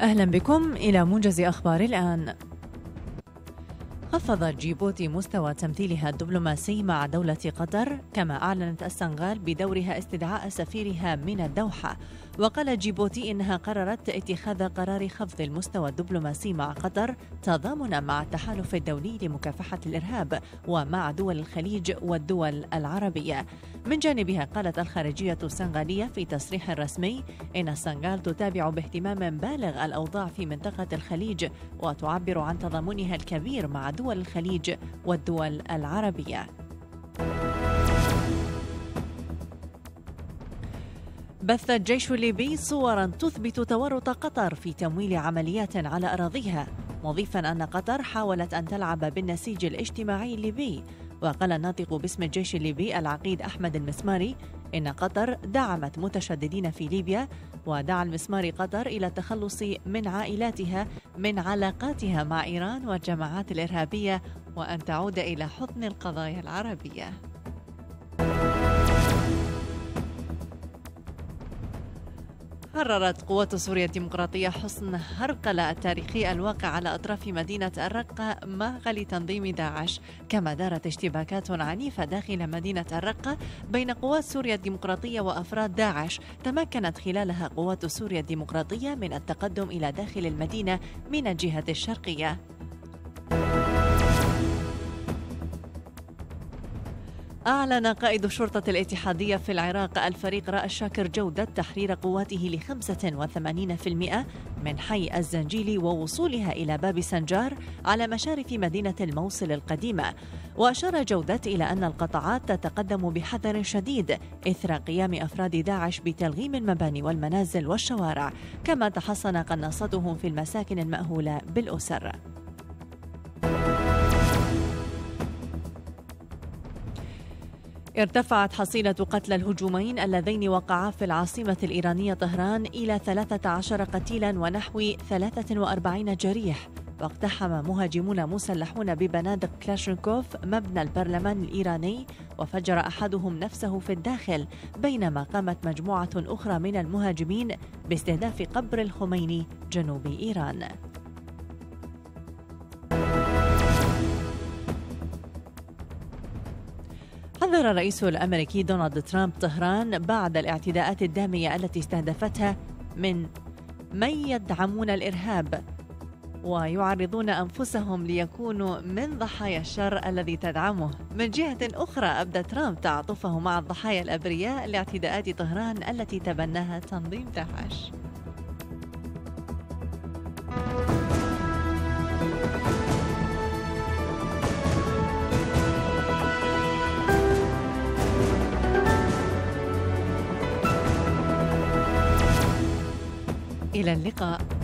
أهلا بكم إلى موجز أخبار الآن. خفضت جيبوتي مستوى تمثيلها الدبلوماسي مع دولة قطر كما أعلنت السنغال بدورها استدعاء سفيرها من الدوحة. وقالت جيبوتي إنها قررت اتخاذ قرار خفض المستوى الدبلوماسي مع قطر تضامنا مع التحالف الدولي لمكافحة الإرهاب ومع دول الخليج والدول العربية. من جانبها قالت الخارجية السنغالية في تصريح رسمي إن السنغال تتابع باهتمام بالغ الأوضاع في منطقة الخليج وتعبر عن تضامنها الكبير مع دول الخليج والدول العربية. بث الجيش الليبي صورا تثبت تورط قطر في تمويل عمليات على أراضيها مضيفا أن قطر حاولت أن تلعب بالنسيج الاجتماعي الليبي. وقال الناطق باسم الجيش الليبي العقيد أحمد المسماري إن قطر دعمت متشددين في ليبيا ودعا المسماري قطر إلى التخلص من عائلاتها من علاقاتها مع إيران والجماعات الإرهابية وأن تعود إلى حضن القضايا العربية. قررت قوات سوريا الديمقراطية حسن هرقلة التاريخي الواقع على أطراف مدينة الرقة ماغ لتنظيم داعش. كما دارت اشتباكات عنيفة داخل مدينة الرقة بين قوات سوريا الديمقراطية وأفراد داعش تمكنت خلالها قوات سوريا الديمقراطية من التقدم إلى داخل المدينة من الجهة الشرقية. أعلن قائد الشرطة الاتحادية في العراق الفريق رأى الشاكر جودة تحرير قواته ل 85% من حي الزنجيلي ووصولها إلى باب سنجار على مشارف مدينة الموصل القديمة. وأشار جودة إلى أن القطاعات تتقدم بحذر شديد إثر قيام أفراد داعش بتلغيم المباني والمنازل والشوارع كما تحصن قناصتهم في المساكن المأهولة بالأسر. ارتفعت حصيلة قتلى الهجومين اللذين وقعا في العاصمة الإيرانية طهران إلى 13 قتيلا ونحو 43 جريح. واقتحم مهاجمون مسلحون ببنادق كلاشنكوف مبنى البرلمان الإيراني وفجر أحدهم نفسه في الداخل بينما قامت مجموعة أخرى من المهاجمين باستهداف قبر الخميني جنوب إيران. حذر الرئيس الأمريكي دونالد ترامب طهران بعد الاعتداءات الدامية التي استهدفتها من من يدعمون الإرهاب ويعرضون أنفسهم ليكونوا من ضحايا الشر الذي تدعمه. من جهة أخرى أبدى ترامب تعاطفه مع الضحايا الأبرياء لاعتداءات طهران التي تبناها تنظيم داعش. إلى اللقاء.